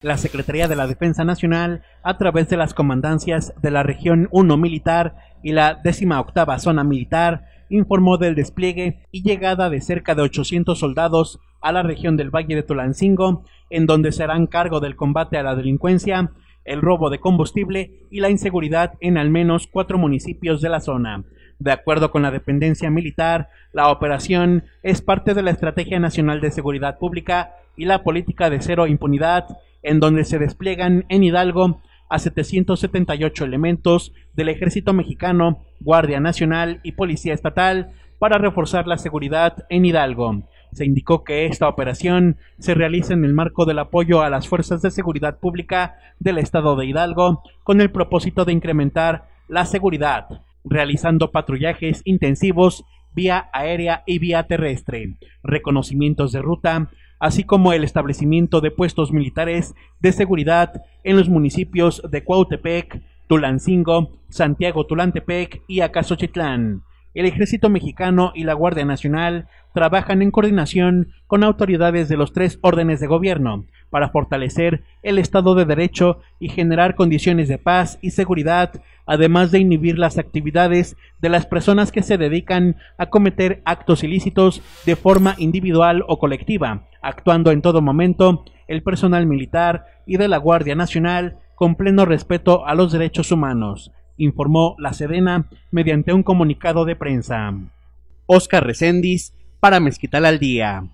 La Secretaría de la Defensa Nacional, a través de las comandancias de la Región 1 Militar y la 18 Zona Militar, informó del despliegue y llegada de cerca de 800 soldados a la región del Valle de Tulancingo, en donde se harán cargo del combate a la delincuencia, el robo de combustible y la inseguridad en al menos cuatro municipios de la zona. De acuerdo con la dependencia militar, la operación es parte de la Estrategia Nacional de Seguridad Pública y la Política de Cero Impunidad en donde se despliegan en Hidalgo a 778 elementos del Ejército Mexicano, Guardia Nacional y Policía Estatal para reforzar la seguridad en Hidalgo. Se indicó que esta operación se realiza en el marco del apoyo a las fuerzas de seguridad pública del Estado de Hidalgo con el propósito de incrementar la seguridad, realizando patrullajes intensivos vía aérea y vía terrestre, reconocimientos de ruta, así como el establecimiento de puestos militares de seguridad en los municipios de Cuautepec, Tulancingo, Santiago Tulantepec y Acasochitlán. El Ejército Mexicano y la Guardia Nacional trabajan en coordinación con autoridades de los tres órdenes de gobierno para fortalecer el Estado de Derecho y generar condiciones de paz y seguridad, además de inhibir las actividades de las personas que se dedican a cometer actos ilícitos de forma individual o colectiva, actuando en todo momento el personal militar y de la Guardia Nacional con pleno respeto a los derechos humanos, informó la Sedena mediante un comunicado de prensa. Oscar Recendis para Mezquital al Día.